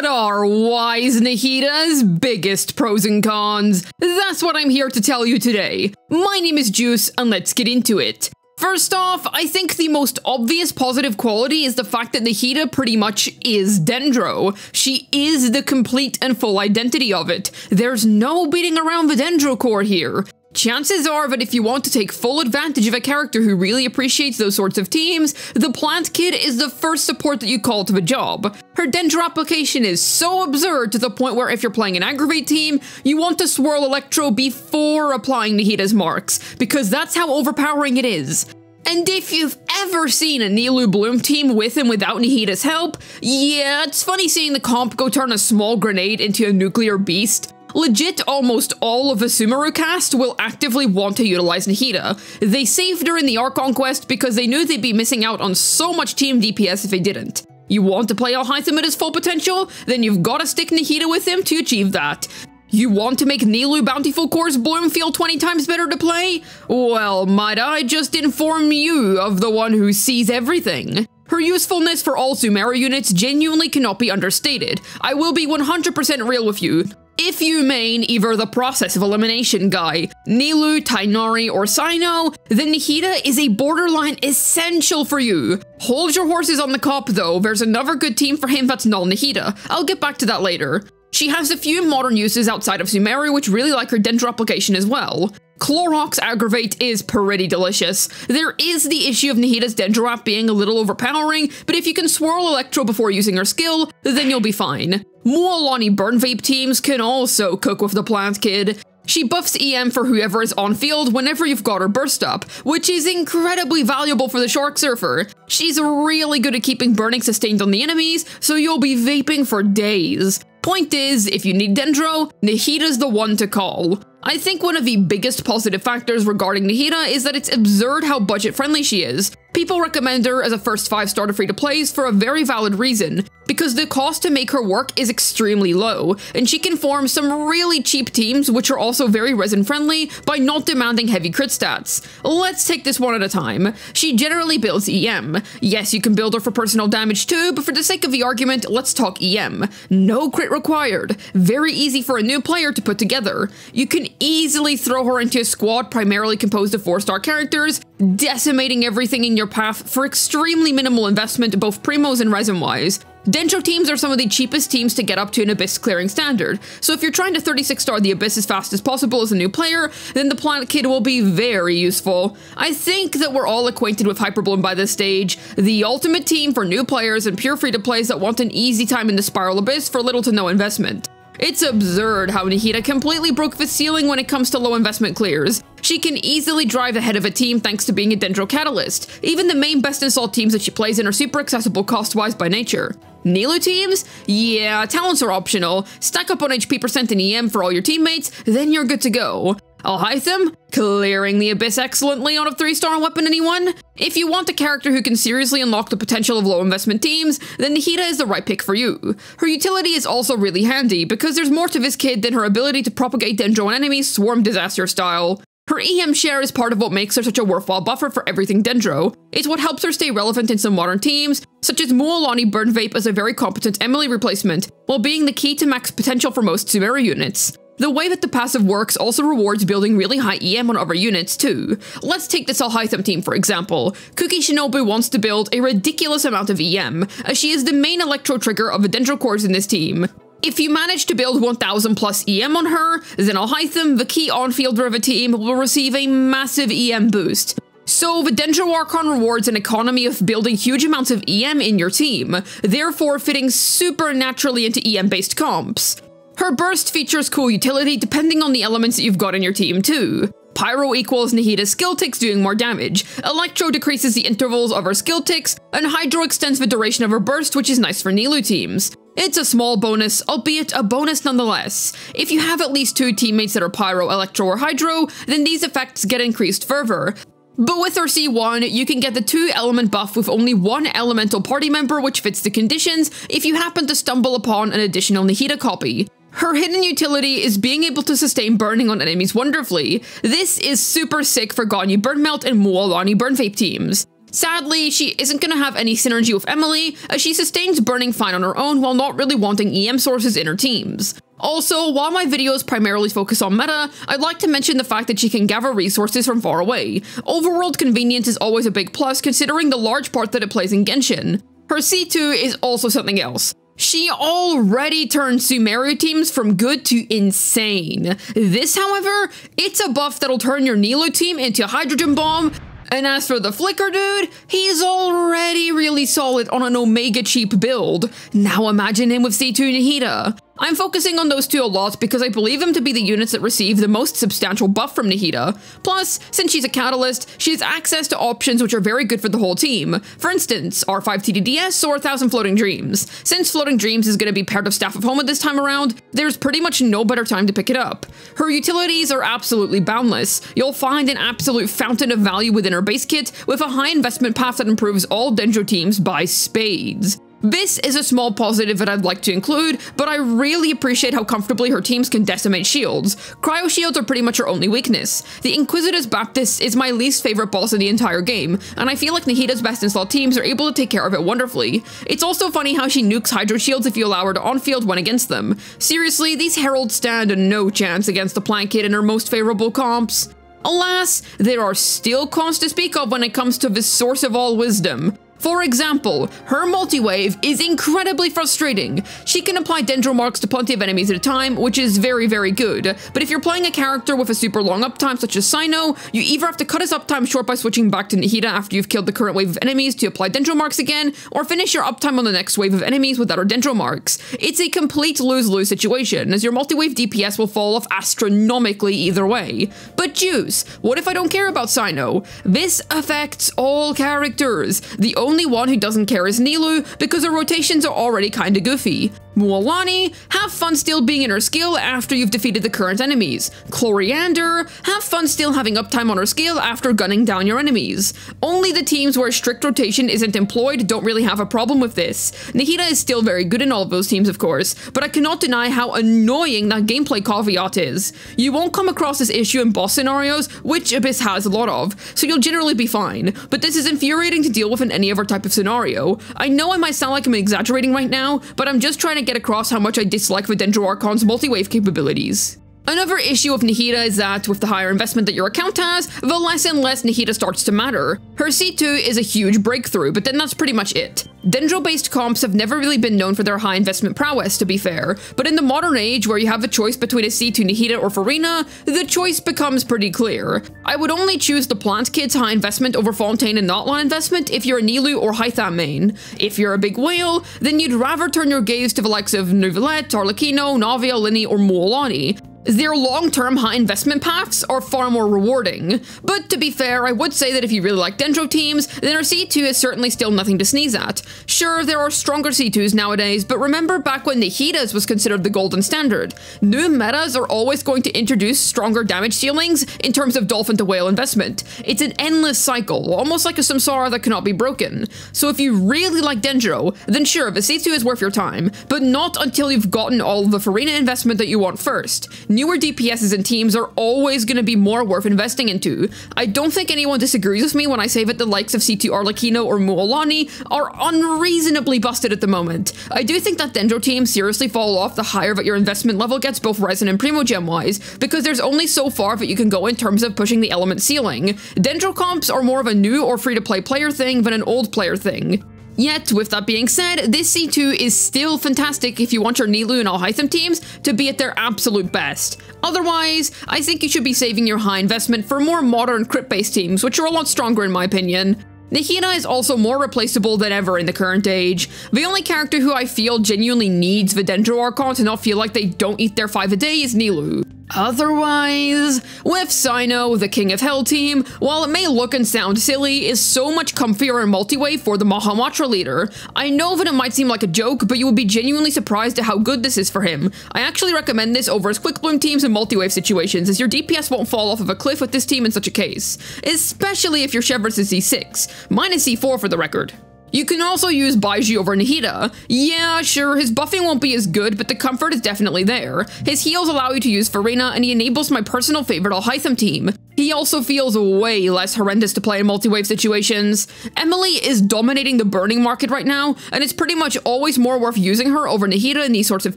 What are wise Nahida's biggest pros and cons? That's what I'm here to tell you today. My name is Juice, and let's get into it. First off, I think the most obvious positive quality is the fact that Nahida pretty much is Dendro. She is the complete and full identity of it. There's no beating around the Dendro core here. Chances are that if you want to take full advantage of a character who really appreciates those sorts of teams, the Plant Kid is the first support that you call to the job. Her Dendro application is so absurd to the point where if you're playing an Aggravate team, you want to swirl Electro before applying Nahida's marks, because that's how overpowering it is. And if you've ever seen a Nilou Bloom team with and without Nahida's help, yeah, it's funny seeing the comp go turn a small grenade into a nuclear beast. Legit, almost all of the Sumeru cast will actively want to utilize Nahida. They saved her in the Archon quest because they knew they'd be missing out on so much team DPS if they didn't. You want to play Alhaitham at his full potential? Then you've got to stick Nahida with him to achieve that. You want to make Nilou Bountiful Core's Bloom feel 20 times better to play? Well, might I just inform you of the one who sees everything? Her usefulness for all Sumeru units genuinely cannot be understated. I will be 100% real with you. If you main either the process of elimination guy, Nilou, Tighnari, or Cyno, then Nahida is a borderline essential for you. Hold your horses on the cop though, there's another good team for him that's not Nahida. I'll get back to that later. She has a few modern uses outside of Sumeru which really like her Dendro application as well. Clorinde Aggravate is pretty delicious. There is the issue of Nahida's Dendro being a little overpowering, but if you can swirl Electro before using her skill, then you'll be fine. Mualani Burn Vape teams can also cook with the Plant Kid. She buffs EM for whoever is on field whenever you've got her burst up, which is incredibly valuable for the Shark Surfer. She's really good at keeping burning sustained on the enemies, so you'll be vaping for days. Point is, if you need Dendro, Nahida's the one to call. I think one of the biggest positive factors regarding Nahida is that it's absurd how budget friendly she is. People recommend her as a first 5 star to free to plays for a very valid reason, because the cost to make her work is extremely low, and she can form some really cheap teams which are also very resin friendly by not demanding heavy crit stats. Let's take this one at a time. She generally builds EM. Yes, you can build her for personal damage too, but for the sake of the argument, let's talk EM. No crit required. Very easy for a new player to put together. You can easily throw her into a squad primarily composed of 4 star characters, decimating everything in your path for extremely minimal investment both primos and resin wise. Dendro teams are some of the cheapest teams to get up to an Abyss clearing standard, so if you're trying to 36 star the Abyss as fast as possible as a new player, then the Plant Kid will be very useful. I think that we're all acquainted with Hyperbloom by this stage, the ultimate team for new players and pure free to plays that want an easy time in the Spiral Abyss for little to no investment. It's absurd how Nahida completely broke the ceiling when it comes to low investment clears. She can easily drive ahead of a team thanks to being a Dendro Catalyst. Even the main best in slot teams that she plays in are super accessible cost-wise by nature. Nilou teams? Yeah, talents are optional. Stack up on HP percent and EM for all your teammates, then you're good to go. Alhaitham, clearing the Abyss excellently on a 3-star weapon anyone? If you want a character who can seriously unlock the potential of low investment teams, then Nahida is the right pick for you. Her utility is also really handy, because there's more to this kid than her ability to propagate Dendro on enemies swarm disaster style. Her EM share is part of what makes her such a worthwhile buffer for everything Dendro. It's what helps her stay relevant in some modern teams, such as Mualani Burn Vape as a very competent Emilie replacement, while being the key to max potential for most Sumeru units. The way that the passive works also rewards building really high EM on other units too. Let's take the Alhaitham team for example. Kuki Shinobu wants to build a ridiculous amount of EM, as she is the main electro trigger of the Dendro cores in this team. If you manage to build 1000 plus EM on her, then Alhaitham, the key on-fielder of a team, will receive a massive EM boost. So the Dendro Archon rewards an economy of building huge amounts of EM in your team, therefore fitting super naturally into EM-based comps. Her burst features cool utility depending on the elements that you've got in your team too. Pyro equals Nahida's skill ticks doing more damage, Electro decreases the intervals of her skill ticks, and Hydro extends the duration of her burst which is nice for Nilou teams. It's a small bonus, albeit a bonus nonetheless. If you have at least two teammates that are Pyro, Electro, or Hydro, then these effects get increased further. But with her C1, you can get the two element buff with only one elemental party member which fits the conditions if you happen to stumble upon an additional Nahida copy. Her hidden utility is being able to sustain burning on enemies wonderfully. This is super sick for Ganyu Burn Melt and Mualani Burn Vape teams. Sadly, she isn't going to have any synergy with Emilie, as she sustains burning fine on her own while not really wanting EM sources in her teams. Also, while my videos primarily focus on meta, I'd like to mention the fact that she can gather resources from far away. Overworld convenience is always a big plus considering the large part that it plays in Genshin. Her C2 is also something else. She already turned Sumeru teams from good to insane. This, however, it's a buff that'll turn your Nilou team into a Hydrogen Bomb, and as for the Flicker dude, he's already really solid on an Omega cheap build. Now imagine him with C2 Nahida. I'm focusing on those two a lot because I believe them to be the units that receive the most substantial buff from Nahida. Plus, since she's a catalyst, she has access to options which are very good for the whole team. For instance, R5 TTDS or 1000 Floating Dreams. Since Floating Dreams is going to be part of Staff of Homa this time around, there's pretty much no better time to pick it up. Her utilities are absolutely boundless. You'll find an absolute fountain of value within her base kit with a high investment path that improves all Dendro teams by spades. This is a small positive that I'd like to include, but I really appreciate how comfortably her teams can decimate shields. Cryo shields are pretty much her only weakness. The Inquisitor's Baptist is my least favorite boss in the entire game, and I feel like Nahida's best in slot teams are able to take care of it wonderfully. It's also funny how she nukes Hydro shields if you allow her to on-field when against them. Seriously, these Heralds stand no chance against the Plant Kid in her most favorable comps. Alas, there are still cons to speak of when it comes to this source of all wisdom. For example, her multi-wave is incredibly frustrating. She can apply Dendro marks to plenty of enemies at a time, which is very, very good. But if you're playing a character with a super long uptime such as Cyno, you either have to cut his uptime short by switching back to Nahida after you've killed the current wave of enemies to apply Dendro marks again, or finish your uptime on the next wave of enemies without her Dendro marks. It's a complete lose-lose situation, as your multi-wave DPS will fall off astronomically either way. But juice, what if I don't care about Cyno? This affects all characters. The only one who doesn't care is Nilou because her rotations are already kinda goofy. Mualani, have fun still being in her skill after you've defeated the current enemies. Clorinde, have fun still having uptime on her skill after gunning down your enemies. Only the teams where strict rotation isn't employed don't really have a problem with this. Nahida is still very good in all of those teams of course, but I cannot deny how annoying that gameplay caveat is. You won't come across this issue in boss scenarios, which Abyss has a lot of, so you'll generally be fine, but this is infuriating to deal with in any other type of scenario. I know I might sound like I'm exaggerating right now, but I'm just trying to get across how much I dislike the Dendro Archon's multi-wave capabilities. Another issue of Nahida is that with the higher investment that your account has, the less and less Nahida starts to matter. Her C2 is a huge breakthrough, but then that's pretty much it. Dendro-based comps have never really been known for their high investment prowess, to be fair, but in the modern age where you have a choice between a C2 Nahida or Furina, the choice becomes pretty clear. I would only choose the Plant Kid's high investment over Fontaine and Natlan investment if you're a Nilou or Haitham main. If you're a big whale, then you'd rather turn your gaze to the likes of Neuvillette, Arlecchino, Navia, Lyney, or Mualani. Their long-term high investment paths are far more rewarding, but to be fair, I would say that if you really like Dendro teams, then our C2 is certainly still nothing to sneeze at. Sure, there are stronger C2s nowadays, but remember back when Nahida's was considered the golden standard. New metas are always going to introduce stronger damage ceilings in terms of dolphin to whale investment. It's an endless cycle, almost like a samsara that cannot be broken. So if you really like Dendro, then sure, the C2 is worth your time, but not until you've gotten all the Furina investment that you want first newer DPSs and teams are always going to be more worth investing into. I don't think anyone disagrees with me when I say that the likes of C2 Arlecchino or Mualani are unreasonably busted at the moment. I do think that Dendro teams seriously fall off the higher that your investment level gets both Resin and Primogem wise, because there's only so far that you can go in terms of pushing the element ceiling. Dendro comps are more of a new or free to play player thing than an old player thing. Yet, with that being said, this C2 is still fantastic if you want your Nilou and Alhaitham teams to be at their absolute best. Otherwise, I think you should be saving your high investment for more modern crit-based teams, which are a lot stronger in my opinion. Nahida is also more replaceable than ever in the current age. The only character who I feel genuinely needs the Dendro Archon to not feel like they don't eat their 5 a day is Nilou. Otherwise, with Cyno, the King of Hell team, while it may look and sound silly, is so much comfier in multi-wave for the Mahamatra leader. I know that it might seem like a joke, but you would be genuinely surprised at how good this is for him. I actually recommend this over his Quick Bloom teams in multi-wave situations, as your DPS won't fall off of a cliff with this team in such a case. Especially if your Chev is C6. Mine is C4 for the record. You can also use Baizhu over Nahida. Yeah, sure, his buffing won't be as good, but the comfort is definitely there. His heals allow you to use Furina, and he enables my personal favorite Alhaitham team. He also feels way less horrendous to play in multi-wave situations. Emilie is dominating the burning market right now, and it's pretty much always more worth using her over Nahida in these sorts of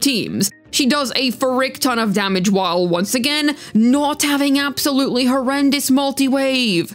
teams. She does a frick ton of damage while, once again, not having absolutely horrendous multi-wave.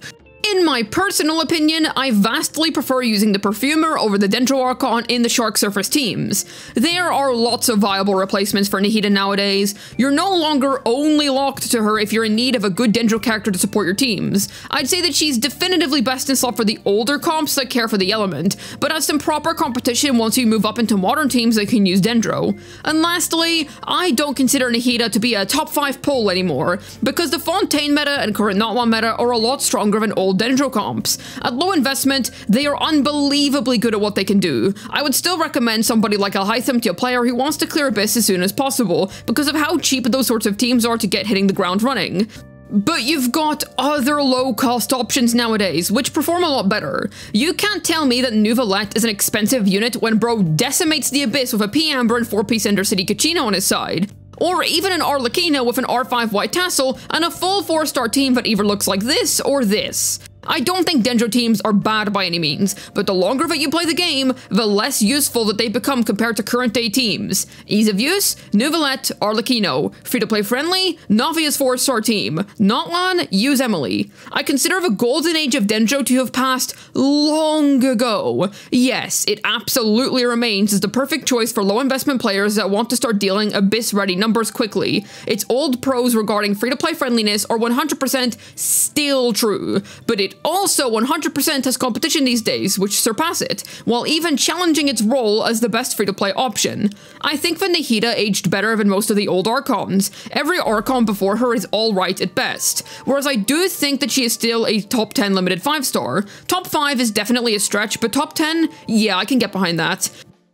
In my personal opinion, I vastly prefer using the Perfumer over the Dendro Archon in the Shark Surfer teams. There are lots of viable replacements for Nahida nowadays. You're no longer only locked to her if you're in need of a good Dendro character to support your teams. I'd say that she's definitively best in slot for the older comps that care for the element, but has some proper competition once you move up into modern teams that can use Dendro. And lastly, I don't consider Nahida to be a top 5 pull anymore, because the Fontaine meta and current Natlan meta are a lot stronger than old Dendro comps. At low investment, they are unbelievably good at what they can do. I would still recommend somebody like Alhaitham to a player who wants to clear Abyss as soon as possible, because of how cheap those sorts of teams are to get hitting the ground running. But you've got other low-cost options nowadays, which perform a lot better. You can't tell me that Neuvillette is an expensive unit when bro decimates the Abyss with a P-Amber and 4-piece Ender City Kachina on his side or even an Arlecchino with an R5 white tassel and a full 4-star team that either looks like this or this. I don't think Dendro teams are bad by any means, but the longer that you play the game, the less useful that they become compared to current day teams. Ease of use, Neuvillette, Arlecchino. Free to play friendly, Navia's 4 star team. Natlan, use Emilie. I consider the golden age of Dendro to have passed long ago. Yes, it absolutely remains as the perfect choice for low investment players that want to start dealing abyss ready numbers quickly. Its old pros regarding free to play friendliness are 100% still true, but it also 100% has competition these days, which surpass it, while even challenging its role as the best free-to-play option. I think that Nahida aged better than most of the old Archons. Every Archon before her is alright at best, whereas I do think that she is still a top 10 limited 5-star. Top 5 is definitely a stretch, but top 10? Yeah, I can get behind that.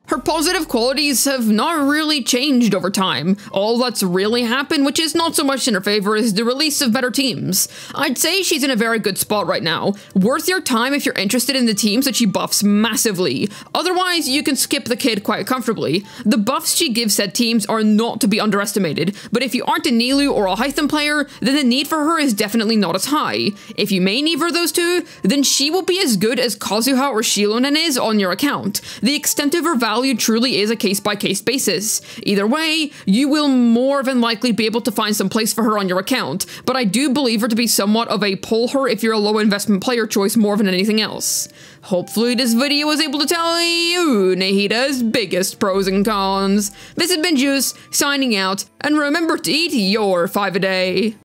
Her positive qualities have not really changed over time. All that's really happened, which is not so much in her favor, is the release of better teams. I'd say she's in a very good spot right now. Worth your time if you're interested in the teams that she buffs massively. Otherwise, you can skip the kid quite comfortably. The buffs she gives said teams are not to be underestimated, but if you aren't a Nilou or Alhaitham player, then the need for her is definitely not as high. If you main either of those two, then she will be as good as Kazuha or Xilonen is on your account. The extent of her value value truly is a case by case basis. Either way, you will more than likely be able to find some place for her on your account, but I do believe her to be somewhat of a pull her if you're a low investment player choice more than anything else. Hopefully this video was able to tell you Nahida's biggest pros and cons. This has been Juice, signing out, and remember to eat your five a day.